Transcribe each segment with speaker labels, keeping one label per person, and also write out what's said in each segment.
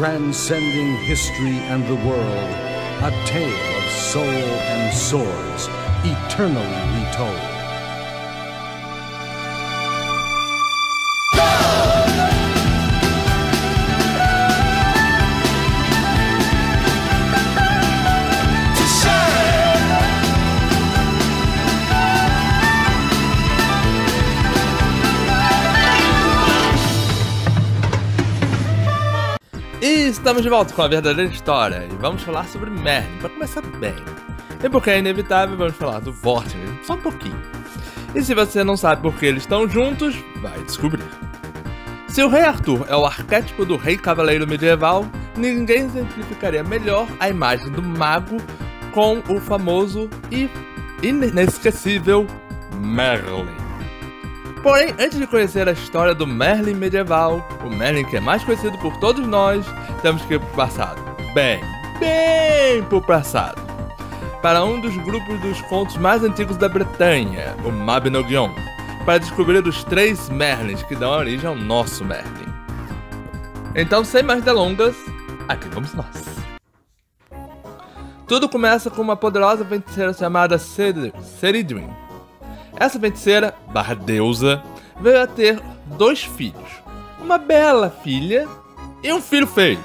Speaker 1: transcending history and the world, a tale of soul and swords, eternally retold.
Speaker 2: Estamos de volta com a verdadeira história e vamos falar sobre Merlin, para começar bem. E porque é inevitável, vamos falar do Vortigern, só um pouquinho. E se você não sabe por que eles estão juntos, vai descobrir. Se o Rei Arthur é o arquétipo do rei cavaleiro medieval, ninguém exemplificaria melhor a imagem do mago com o famoso e inesquecível Merlin. Porém, antes de conhecer a história do Merlin medieval, o Merlin que é mais conhecido por todos nós, temos que ir pro passado. Bem, bem pro passado. Para um dos grupos dos contos mais antigos da Bretanha, o Mabinogion, para descobrir os três Merlins que dão origem ao nosso Merlin. Então, sem mais delongas, aqui vamos nós. Tudo começa com uma poderosa feiticeira chamada Ceridwen, essa feiticeira, barra deusa, veio a ter dois filhos. Uma bela filha e um filho feio.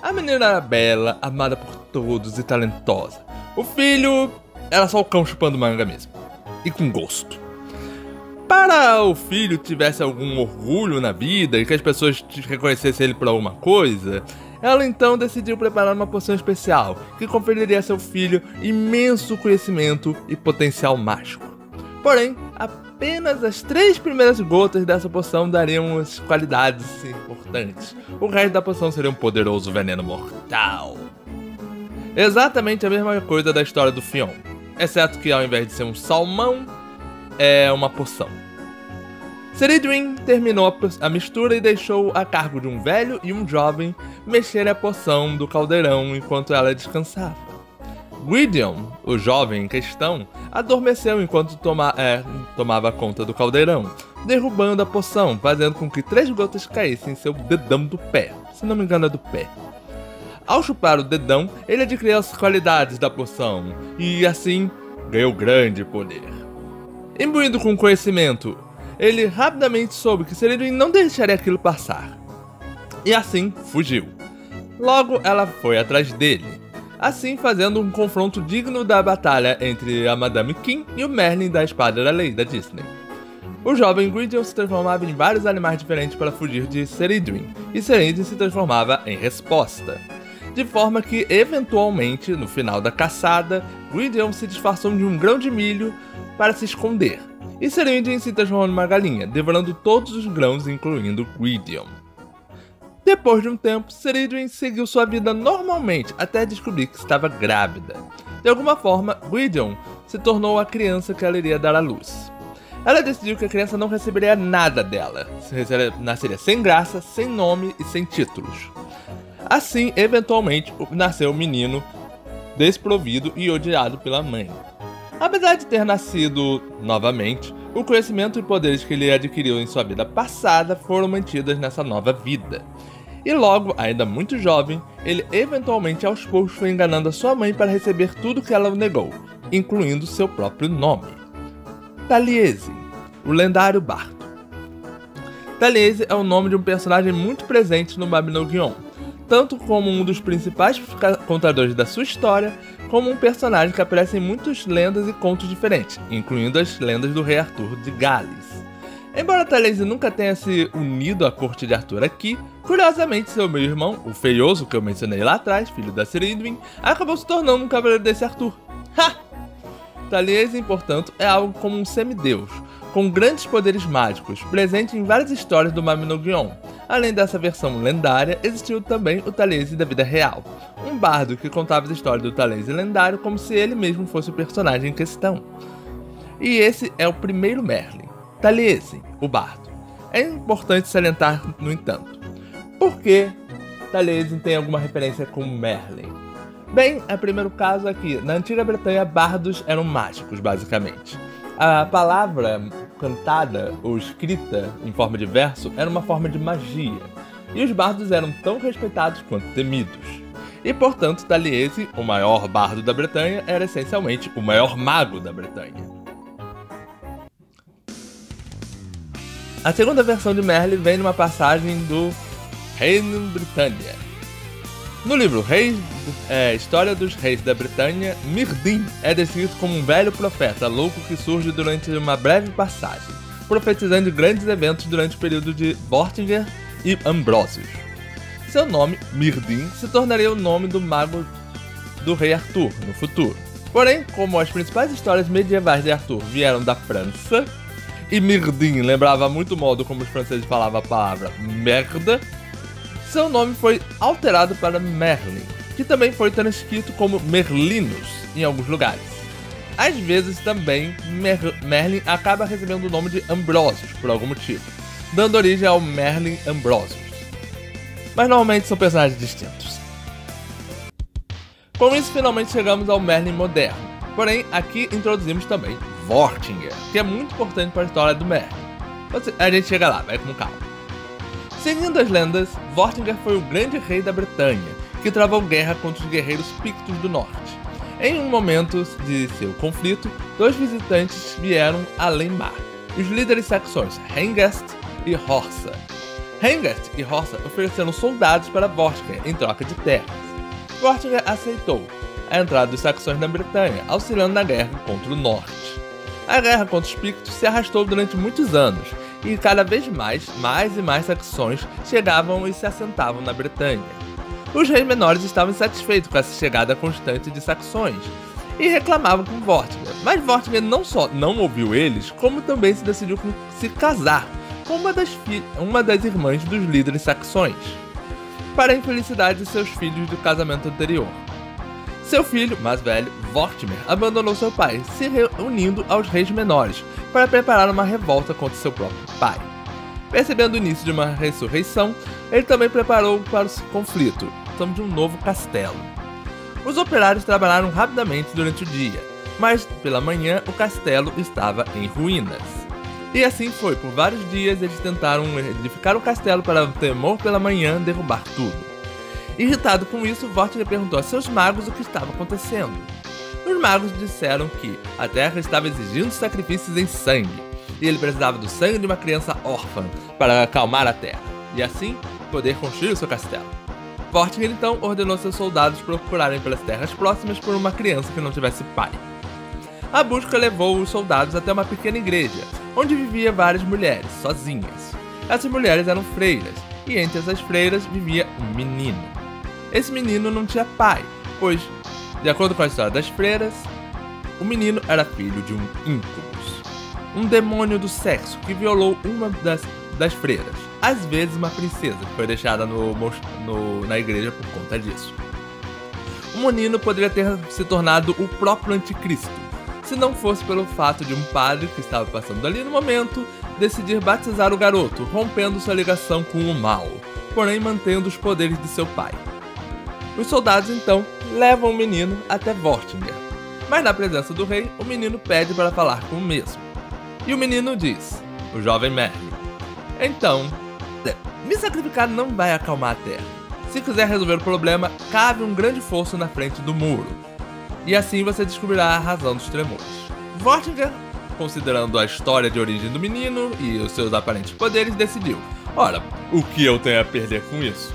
Speaker 2: A menina era bela, amada por todos e talentosa. O filho era só o cão chupando manga mesmo. E com gosto. Para o filho tivesse algum orgulho na vida e que as pessoas reconhecessem ele por alguma coisa, ela então decidiu preparar uma poção especial que conferiria a seu filho imenso conhecimento e potencial mágico. Porém, apenas as três primeiras gotas dessa poção dariam as qualidades importantes. O resto da poção seria um poderoso veneno mortal. Exatamente a mesma coisa da história do Fion, exceto que ao invés de ser um salmão, é uma poção. Ceridwen terminou a mistura e deixou a cargo de um velho e um jovem mexer a poção do caldeirão enquanto ela descansava. Gwydion, o jovem em questão, adormeceu enquanto toma é, tomava conta do caldeirão, derrubando a poção, fazendo com que três gotas caíssem em seu dedão do pé. Se não me engano, é do pé. Ao chupar o dedão, ele adquiriu as qualidades da poção e, assim, ganhou grande poder. Imbuído com conhecimento, ele rapidamente soube que Ceridwen não deixaria aquilo passar. E assim, fugiu. Logo, ela foi atrás dele assim fazendo um confronto digno da batalha entre a Madame Kim e o Merlin da Espada da Lei da Disney. O jovem Gwydion se transformava em vários animais diferentes para fugir de Ceridwen, e Ceridwen se transformava em resposta. De forma que, eventualmente, no final da caçada, Gwydion se disfarçou de um grão de milho para se esconder, e Ceridwen se transformou numa galinha, devorando todos os grãos, incluindo Gwydion. Depois de um tempo, Ceridwen seguiu sua vida normalmente até descobrir que estava grávida. De alguma forma, Gwydion se tornou a criança que ela iria dar à luz. Ela decidiu que a criança não receberia nada dela, nasceria sem graça, sem nome e sem títulos. Assim, eventualmente, nasceu o um menino desprovido e odiado pela mãe. Apesar de ter nascido novamente, o conhecimento e poderes que ele adquiriu em sua vida passada foram mantidos nessa nova vida. E logo, ainda muito jovem, ele eventualmente aos poucos foi enganando a sua mãe para receber tudo que ela negou, incluindo seu próprio nome. Taliesin, o lendário Bardo. Taliesin é o nome de um personagem muito presente no Mabinogion, tanto como um dos principais contadores da sua história, como um personagem que aparece em muitas lendas e contos diferentes, incluindo as lendas do rei Arthur de Gales. Embora Talese nunca tenha se unido à corte de Arthur aqui, curiosamente seu meu irmão, o feioso que eu mencionei lá atrás, filho da Ceridwen, acabou se tornando um cavaleiro desse Arthur. Ha! Taliesin, portanto, é algo como um semideus, com grandes poderes mágicos, presente em várias histórias do Mabinogion. Além dessa versão lendária, existiu também o Talese da vida real, um bardo que contava as histórias do Talese lendário como se ele mesmo fosse o personagem em questão. E esse é o primeiro Merlin. Taliesin, o bardo. É importante salientar, no entanto, por que Taliesin tem alguma referência com Merlin? Bem, é o primeiro caso aqui. Na antiga Bretanha, bardos eram mágicos, basicamente. A palavra cantada ou escrita em forma de verso era uma forma de magia. e os bardos eram tão respeitados quanto temidos. E portanto, Taliesin, o maior bardo da Bretanha, era essencialmente o maior mago da Bretanha. A segunda versão de Merlin vem numa passagem do Reino Britânia. No livro Reis, é, História dos Reis da Bretanha, Mirdin é descrito como um velho profeta louco que surge durante uma breve passagem, profetizando grandes eventos durante o período de Vortinger e Ambrosius. Seu nome, Mirdin, se tornaria o nome do mago do rei Arthur no futuro. Porém, como as principais histórias medievais de Arthur vieram da França, e Mirdin lembrava muito o modo como os franceses falavam a palavra merda, seu nome foi alterado para Merlin, que também foi transcrito como Merlinus em alguns lugares. Às vezes também Mer Merlin acaba recebendo o nome de Ambrosius por algum motivo, dando origem ao Merlin Ambrosius. Mas normalmente são personagens distintos. Com isso, finalmente chegamos ao Merlin moderno. Porém, aqui introduzimos também Vortinger, que é muito importante para a história do Merlin. A gente chega lá, vai com calma. Seguindo as lendas, Vortinger foi o grande rei da Bretanha, que travou guerra contra os guerreiros Pictos do Norte. Em um momento de seu conflito, dois visitantes vieram além mar, os líderes saxões Hengest e Horsa. Hengest e Horsa ofereceram soldados para Vortiger em troca de terras. Vortiger aceitou a entrada dos saxões na Bretanha, auxiliando na guerra contra o norte. A guerra contra os Pictos se arrastou durante muitos anos, e cada vez mais, mais e mais saxões chegavam e se assentavam na Bretanha. Os reis menores estavam insatisfeitos com essa chegada constante de saxões e reclamavam com Vortiger, mas Vortiger não só não ouviu eles, como também se decidiu se casar com uma das, uma das irmãs dos líderes saxões, para a infelicidade de seus filhos do casamento anterior. Seu filho, mais velho, Vortimer, abandonou seu pai, se reunindo aos reis menores para preparar uma revolta contra seu próprio pai. Percebendo o início de uma ressurreição, ele também preparou para o conflito, de um novo castelo. Os operários trabalharam rapidamente durante o dia, mas pela manhã o castelo estava em ruínas. E assim foi, por vários dias eles tentaram edificar o castelo para, temor pela manhã, derrubar tudo. Irritado com isso, Vortiger perguntou a seus magos o que estava acontecendo. Os magos disseram que a terra estava exigindo sacrifícios em sangue, e ele precisava do sangue de uma criança órfã para acalmar a terra, e assim poder construir seu castelo. Vortiger então ordenou seus soldados procurarem pelas terras próximas por uma criança que não tivesse pai. A busca levou os soldados até uma pequena igreja, onde vivia várias mulheres, sozinhas. Essas mulheres eram freiras, e entre essas freiras vivia um menino. Esse menino não tinha pai, pois, de acordo com a história das freiras, o menino era filho de um incubus, um demônio do sexo que violou uma das, das freiras, às vezes uma princesa, que foi deixada no, no, na igreja por conta disso. O menino poderia ter se tornado o próprio anticristo, se não fosse pelo fato de um padre que estava passando ali no momento decidir batizar o garoto, rompendo sua ligação com o mal, porém mantendo os poderes de seu pai. Os soldados então levam o menino até Vortinger, mas na presença do rei, o menino pede para falar com o mesmo. E o menino diz, o jovem Merlin, então, me sacrificar não vai acalmar a terra. Se quiser resolver o problema, cabe um grande fosso na frente do muro. E assim você descobrirá a razão dos tremores. Vortinger, considerando a história de origem do menino e os seus aparentes poderes, decidiu: ora, o que eu tenho a perder com isso?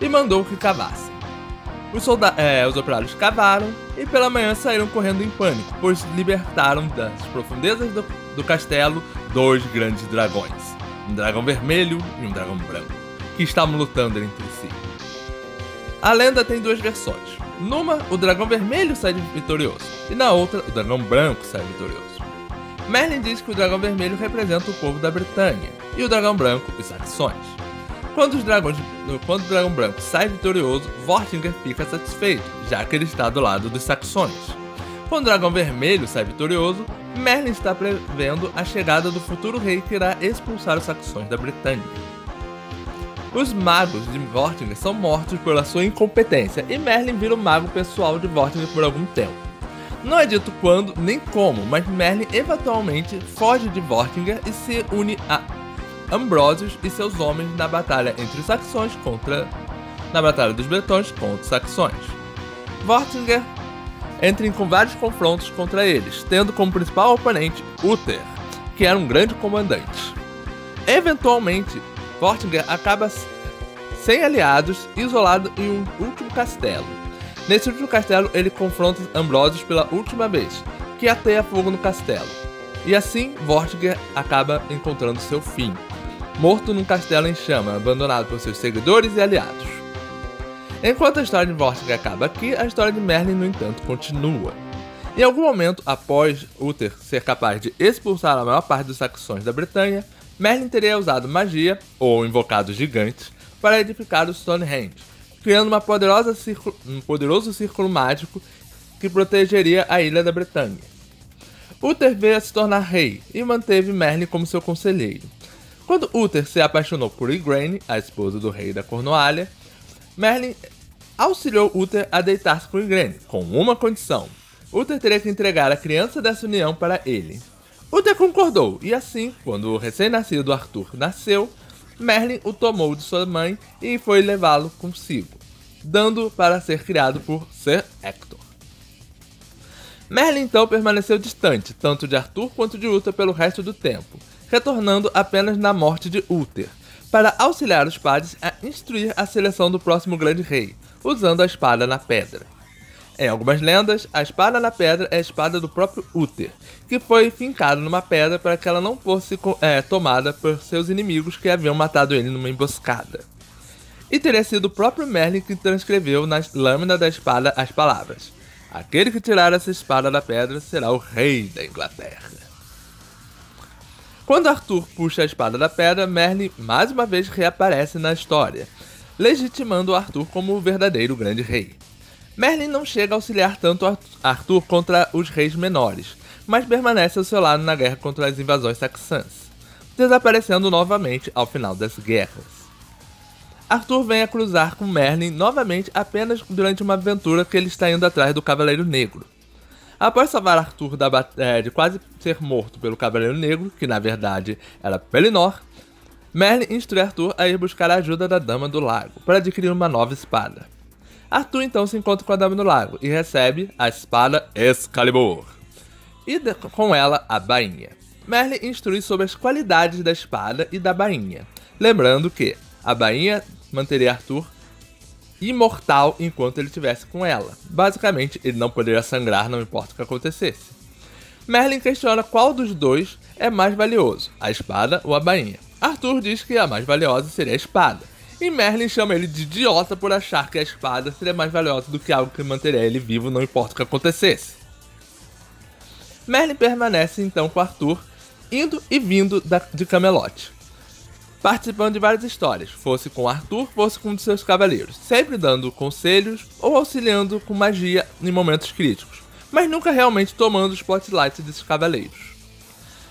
Speaker 2: E mandou que cavasse. Os, é, os operários cavaram e pela manhã saíram correndo em pânico, pois libertaram das profundezas do, do castelo dois grandes dragões, um dragão vermelho e um dragão branco, que estavam lutando entre si. A lenda tem duas versões. Numa, o dragão vermelho sai vitorioso, e na outra, o dragão branco sai vitorioso. Merlin diz que o dragão vermelho representa o povo da Bretanha, e o dragão branco, os saxões. Quando, os dragões, quando o dragão branco sai vitorioso, Vortinger fica satisfeito, já que ele está do lado dos saxões. Quando o dragão vermelho sai vitorioso, Merlin está prevendo a chegada do futuro rei que irá expulsar os saxões da Bretanha. Os magos de Vortinger são mortos pela sua incompetência e Merlin vira o mago pessoal de Vortinger por algum tempo. Não é dito quando nem como, mas Merlin eventualmente foge de Vortinger e se une a Ambrosius e seus homens na batalha entre os saxões contra na batalha dos bretões contra os saxões. Vortinger entra em vários confrontos contra eles, tendo como principal oponente Uther, que era um grande comandante. Eventualmente, Vortinger acaba sem aliados, isolado em um último castelo. Nesse último castelo, ele confronta Ambrosius pela última vez, que ateia fogo no castelo. E assim, Vortiger acaba encontrando seu fim, morto num castelo em chama, abandonado por seus seguidores e aliados. Enquanto a história de Vortiger acaba aqui, a história de Merlin, no entanto, continua. Em algum momento, após Uther ser capaz de expulsar a maior parte dos saxões da Bretanha, Merlin teria usado magia, ou invocado gigantes, para edificar o Stonehenge, criando uma poderosa um poderoso círculo mágico que protegeria a ilha da Bretanha. Uther veio a se tornar rei e manteve Merlin como seu conselheiro. Quando Uther se apaixonou por Igraine, a esposa do rei da Cornualha, Merlin auxiliou Uther a deitar-se com Igraine, com uma condição. Uther teria que entregar a criança dessa união para ele. Uther concordou, e assim, quando o recém-nascido Arthur nasceu, Merlin o tomou de sua mãe e foi levá-lo consigo, dando para ser criado por Sir Hector. Merlin então permaneceu distante, tanto de Arthur quanto de Uther pelo resto do tempo, retornando apenas na morte de Uther, para auxiliar os padres a instruir a seleção do próximo grande rei, usando a espada na pedra. Em algumas lendas, a espada na pedra é a espada do próprio Uther, que foi fincada numa pedra para que ela não fosse é, tomada por seus inimigos que haviam matado ele numa emboscada. E teria sido o próprio Merlin que transcreveu na lâmina da espada as palavras: Aquele que tirar essa espada da pedra será o rei da Inglaterra. Quando Arthur puxa a espada da pedra, Merlin mais uma vez reaparece na história, legitimando Arthur como o verdadeiro grande rei. Merlin não chega a auxiliar tanto Arthur contra os reis menores, mas permanece ao seu lado na guerra contra as invasões saxãs, desaparecendo novamente ao final das guerras. Arthur vem a cruzar com Merlin novamente apenas durante uma aventura que ele está indo atrás do Cavaleiro Negro. Após salvar Arthur da, é, de quase ser morto pelo Cavaleiro Negro, que na verdade era Pelinor, Merlin instrui Arthur a ir buscar a ajuda da Dama do Lago para adquirir uma nova espada. Arthur então se encontra com a Dama do Lago e recebe a espada Excalibur. E com ela a bainha. Merlin instrui sobre as qualidades da espada e da bainha, lembrando que a bainha manteria Arthur imortal enquanto ele estivesse com ela. Basicamente, ele não poderia sangrar, não importa o que acontecesse. Merlin questiona qual dos dois é mais valioso, a espada ou a bainha. Arthur diz que a mais valiosa seria a espada, e Merlin chama ele de idiota por achar que a espada seria mais valiosa do que algo que manteria ele vivo, não importa o que acontecesse. Merlin permanece então com Arthur, indo e vindo de Camelot, participando de várias histórias, fosse com Arthur, fosse com um de seus cavaleiros, sempre dando conselhos ou auxiliando com magia em momentos críticos, mas nunca realmente tomando os spotlights desses cavaleiros.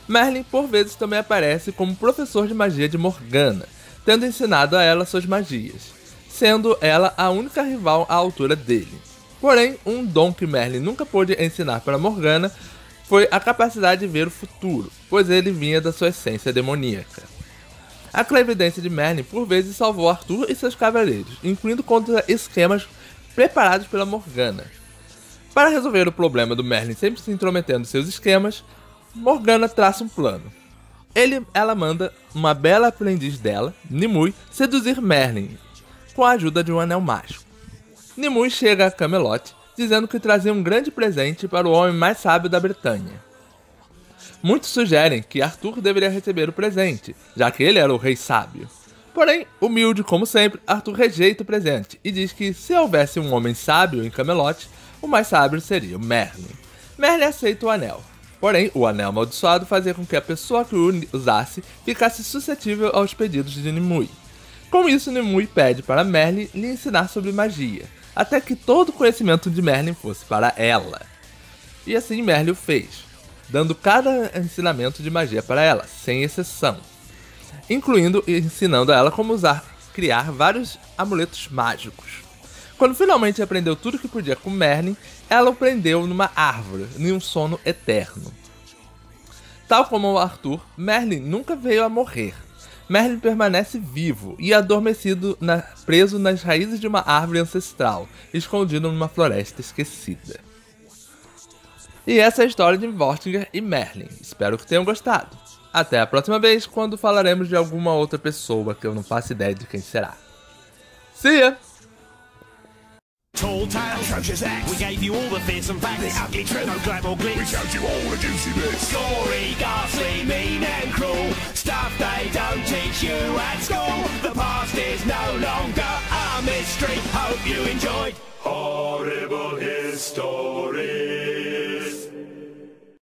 Speaker 2: Merlin por vezes também aparece como professor de magia de Morgana, tendo ensinado a ela suas magias, sendo ela a única rival à altura dele. Porém, um dom que Merlin nunca pôde ensinar para Morgana foi a capacidade de ver o futuro, pois ele vinha da sua essência demoníaca. A clarividência de Merlin por vezes salvou Arthur e seus cavaleiros, incluindo contra esquemas preparados pela Morgana. Para resolver o problema do Merlin sempre se intrometendo em seus esquemas, Morgana traça um plano. Ele, ela manda uma bela aprendiz dela, Nimue, seduzir Merlin com a ajuda de um anel mágico. Nimue chega a Camelot dizendo que trazia um grande presente para o homem mais sábio da Bretanha. Muitos sugerem que Arthur deveria receber o presente, já que ele era o rei sábio. Porém, humilde como sempre, Arthur rejeita o presente e diz que se houvesse um homem sábio em Camelot, o mais sábio seria o Merlin. Merlin aceita o anel, Porém, o anel amaldiçoado fazia com que a pessoa que o usasse ficasse suscetível aos pedidos de Nimue. Com isso, Nimue pede para Merlin lhe ensinar sobre magia, até que todo o conhecimento de Merlin fosse para ela. E assim Merlin o fez, dando cada ensinamento de magia para ela, sem exceção, incluindo ensinando a ela como usar, criar vários amuletos mágicos. Quando finalmente aprendeu tudo que podia com Merlin, ela o prendeu numa árvore, em um sono eterno. Tal como o Arthur, Merlin nunca veio a morrer, Merlin permanece vivo e adormecido na, preso nas raízes de uma árvore ancestral, escondido numa floresta esquecida. E essa é a história de Vortinger e Merlin. Espero que tenham gostado. Até a próxima vez, quando falaremos de alguma outra pessoa que eu não faço ideia de quem será. See ya! Tall tales, atrocious acts. We gave you all the fearsome facts. The ugly truth, no glamour or glitz. We showed you all the juicy bits. Gory, ghastly, mean and cruel. Stuff they don't teach you at school. The past is no longer a mystery. Hope you enjoyed. Horrible history.